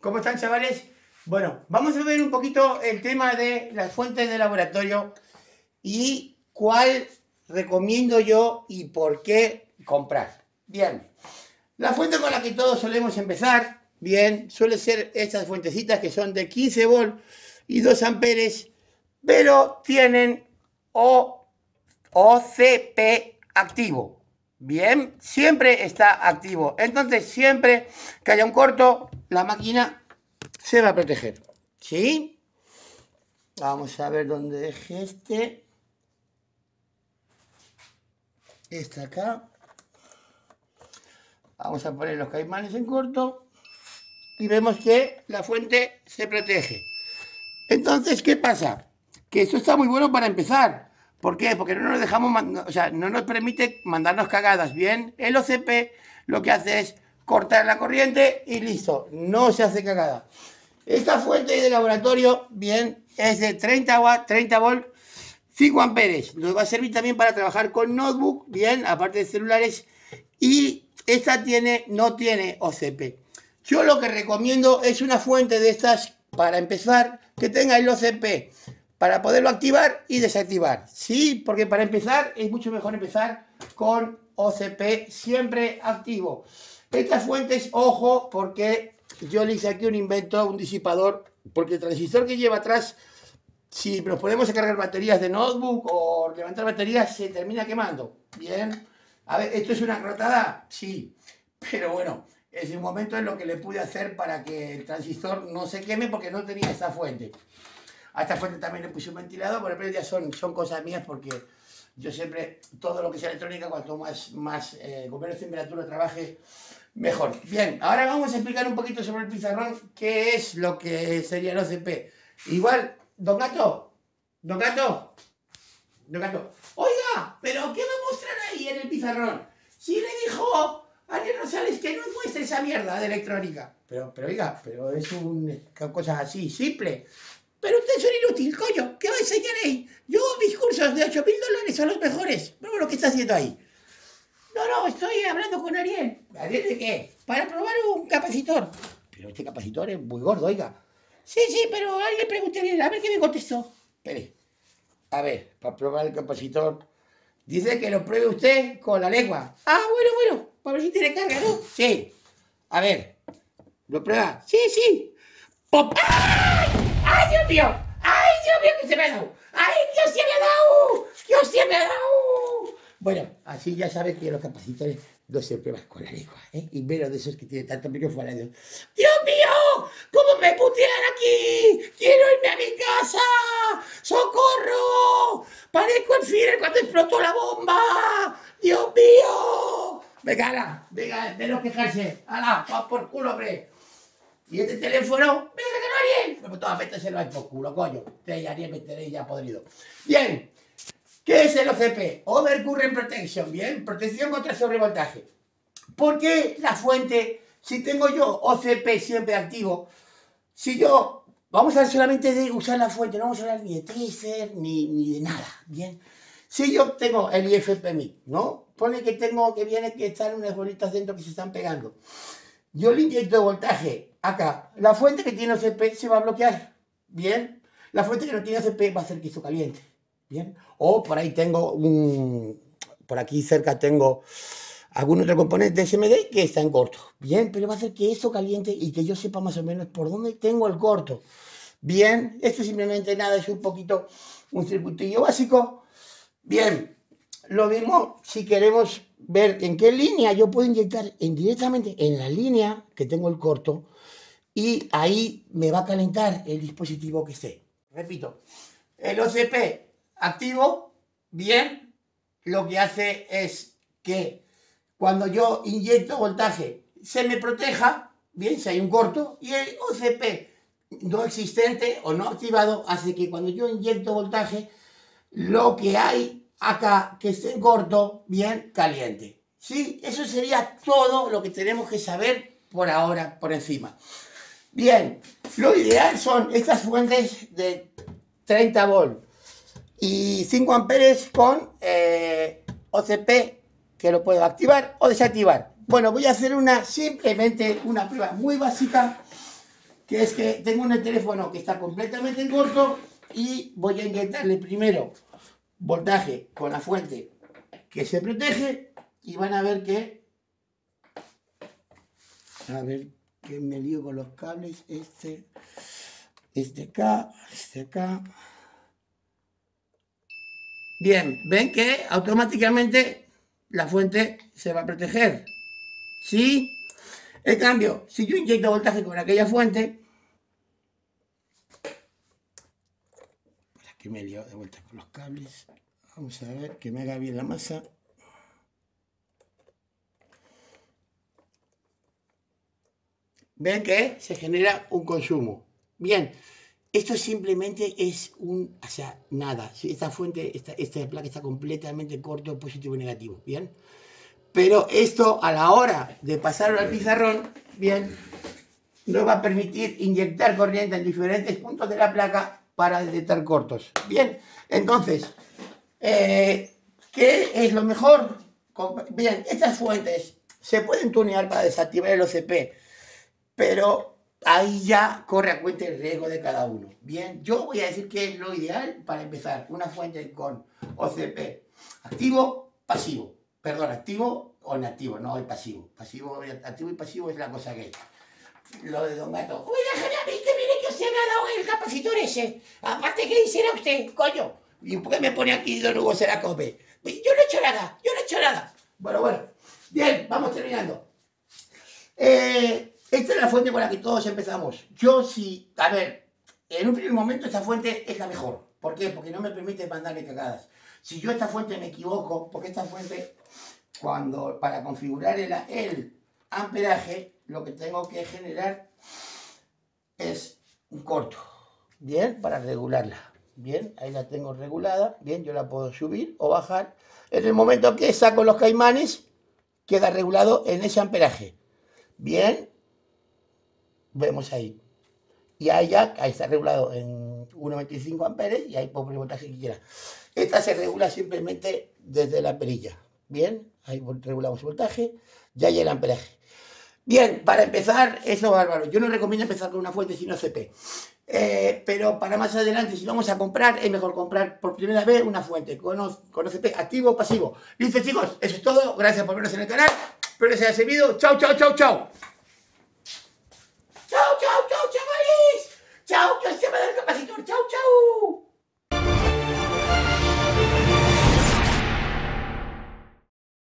¿Cómo están, chavales? Bueno, vamos a ver un poquito el tema de las fuentes de laboratorio y cuál recomiendo yo y por qué comprar. Bien, la fuente con la que todos solemos empezar, bien, suele ser estas fuentecitas que son de 15 volt y 2 amperes, pero tienen o OCP activo. Bien, siempre está activo. Entonces, siempre que haya un corto, la máquina se va a proteger. ¿Sí? Vamos a ver dónde dejé este. Este acá. Vamos a poner los caimanes en corto. Y vemos que la fuente se protege. Entonces, ¿qué pasa? Que esto está muy bueno para empezar. ¿Por qué? Porque no nos dejamos, o sea, no nos permite mandarnos cagadas. Bien, el OCP lo que hace es cortar la corriente y listo, no se hace cagada. Esta fuente de laboratorio, bien, es de 30 watts, 30 volt, 5 amperes. Nos va a servir también para trabajar con notebook, bien, aparte de celulares. Y esta tiene, no tiene OCP. Yo lo que recomiendo es una fuente de estas, para empezar, que tenga el OCP para poderlo activar y desactivar. Sí, porque para empezar es mucho mejor empezar con OCP siempre activo. Estas fuentes, ojo, porque yo le hice aquí un invento, un disipador, porque el transistor que lleva atrás, si nos ponemos a cargar baterías de notebook o levantar baterías, se termina quemando. Bien, a ver, ¿esto es una rotada? Sí, pero bueno, es un momento en lo que le pude hacer para que el transistor no se queme porque no tenía esta fuente. A esta fuente también le puse un ventilador, pero ya son, son cosas mías porque yo siempre, todo lo que sea electrónica, cuanto más, más eh, con menos temperatura trabaje, mejor. Bien, ahora vamos a explicar un poquito sobre el pizarrón, qué es lo que sería el OCP. Igual, don Gato, don Gato, don Gato, oiga, pero ¿qué va a mostrar ahí en el pizarrón? Si le dijo a Ariel Rosales que no muestre esa mierda de electrónica. Pero, pero oiga, pero es un, cosas así, simple. Pero usted es un inútil, coño. ¿Qué va a enseñar ahí? Yo mis cursos de 8 mil dólares son los mejores. Pero lo que está haciendo ahí. No, no, estoy hablando con Ariel. ¿Ariel de qué? Para probar un capacitor. Pero este capacitor es muy gordo, oiga. Sí, sí, pero alguien pregunté a Ariel, a ver qué me contestó. Espere. A ver, para probar el capacitor. Dice que lo pruebe usted con la lengua. Ah, bueno, bueno. Para ver si tiene carga, ¿no? Sí. A ver. ¿Lo prueba? Sí, sí. ¡Pop! ¡Ay! ¡Ay, Dios mío! ¡Ay, Dios mío, que se me ha dado! ¡Ay, Dios se me ha dado! ¡Dios se me ha dado! Bueno, así ya sabes que los capacitores no se prueban con la lengua, ¿eh? Y menos de esos que tienen tanto micrófono. Dios. ¡Dios mío! ¿Cómo me putean aquí? ¡Quiero irme a mi casa! ¡Socorro! ¡Parezco el Führer cuando explotó la bomba! ¡Dios mío! Venga, ala, venga, menos quejarse. ¡Hala, por culo, hombre! Y este teléfono, ¡Venga, que no Ariel! Pues todas se lo hay por culo, coño. Y Ariel me tenéis ya podrido. Bien. ¿Qué es el OCP? Overcurrent Protection, ¿bien? Protección contra sobrevoltaje. ¿Por qué la fuente, si tengo yo OCP siempre activo, si yo, vamos a hablar solamente de usar la fuente, no vamos a hablar ni de tracer, ni, ni de nada, ¿bien? Si yo tengo el IFPMI, ¿no? Pone que tengo, que viene que están unas bolitas dentro que se están pegando. Yo le inyecto voltaje acá. La fuente que tiene OCP se va a bloquear. Bien. La fuente que no tiene OCP va a hacer que esto caliente. Bien. O por ahí tengo un. Por aquí cerca tengo algún otro componente de SMD que está en corto. Bien, pero va a hacer que esto caliente y que yo sepa más o menos por dónde tengo el corto. Bien, esto simplemente nada, es un poquito un circuitillo básico. Bien, lo mismo si queremos ver en qué línea yo puedo inyectar indirectamente en la línea que tengo el corto y ahí me va a calentar el dispositivo que esté. Repito, el OCP activo, bien, lo que hace es que cuando yo inyecto voltaje se me proteja, bien, si hay un corto, y el OCP no existente o no activado hace que cuando yo inyecto voltaje, lo que hay acá que esté en corto, bien caliente. ¿Sí? Eso sería todo lo que tenemos que saber por ahora, por encima. Bien, lo ideal son estas fuentes de 30 volt y 5 amperes con eh, OCP que lo puedo activar o desactivar. Bueno, voy a hacer una simplemente una prueba muy básica que es que tengo un teléfono que está completamente en corto y voy a inyectarle primero voltaje con la fuente que se protege y van a ver que a ver que me lío con los cables este este acá este acá bien ven que automáticamente la fuente se va a proteger ¿sí? en cambio si yo inyecto voltaje con aquella fuente lío de vuelta con los cables vamos a ver que me haga bien la masa ven que se genera un consumo. Bien, esto simplemente es un, o sea, nada. Esta fuente, esta, esta placa está completamente corto, positivo y negativo, ¿bien? Pero esto a la hora de pasarlo al pizarrón, bien, nos va a permitir inyectar corriente en diferentes puntos de la placa para detectar cortos. Bien, entonces, eh, ¿qué es lo mejor? Bien, estas fuentes se pueden tunear para desactivar el OCP pero ahí ya corre a cuenta el riesgo de cada uno. Bien, yo voy a decir que es lo ideal para empezar una fuente con OCP activo, pasivo. Perdón, activo o inactivo, no el pasivo. Pasivo, activo y pasivo es la cosa que Lo de Don Gato. Uy, déjame a mí que mire me ha dado el capacitor ese. Aparte, ¿qué hiciera usted, coño? ¿Y por qué me pone aquí Don Hugo se la come? Yo no he hecho nada, yo no he hecho nada. Bueno, bueno. Bien, vamos terminando. Eh, esta es la fuente con la que todos empezamos. Yo sí, a ver, en un primer momento esta fuente es la mejor. ¿Por qué? Porque no me permite mandarle cagadas. Si yo esta fuente me equivoco, porque esta fuente, cuando para configurar el, el amperaje, lo que tengo que generar es un corto. Bien, para regularla. Bien, ahí la tengo regulada. Bien, yo la puedo subir o bajar. En el momento que saco los caimanes, queda regulado en ese amperaje. Bien, vemos ahí. Y ahí ya, ahí está regulado en 1,25 amperes y ahí puedo el voltaje que quiera. Esta se regula simplemente desde la perilla. Bien, ahí regulamos el voltaje, ya llega el amperaje. Bien, para empezar, eso bárbaro. Yo no recomiendo empezar con una fuente sino CP. Eh, pero para más adelante, si vamos a comprar, es mejor comprar por primera vez una fuente con, OCP activo o pasivo. Listo, chicos, eso es todo. Gracias por vernos en el canal. Espero les haya servido. Chao, chao, chao, chao. Chao, chao, chao, chavales. Chao, que os del capacitor. Chau, chau.